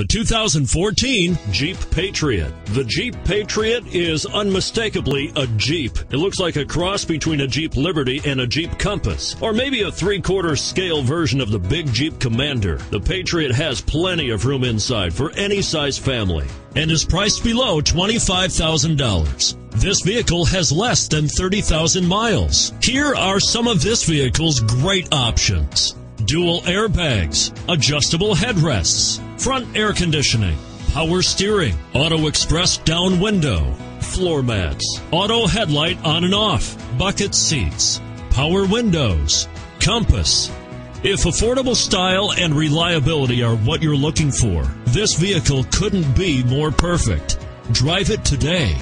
The 2014 Jeep Patriot. The Jeep Patriot is unmistakably a Jeep. It looks like a cross between a Jeep Liberty and a Jeep Compass, or maybe a three quarter scale version of the big Jeep Commander. The Patriot has plenty of room inside for any size family and is priced below $25,000. This vehicle has less than 30,000 miles. Here are some of this vehicle's great options dual airbags, adjustable headrests, front air conditioning, power steering, auto express down window, floor mats, auto headlight on and off, bucket seats, power windows, compass. If affordable style and reliability are what you're looking for, this vehicle couldn't be more perfect. Drive it today.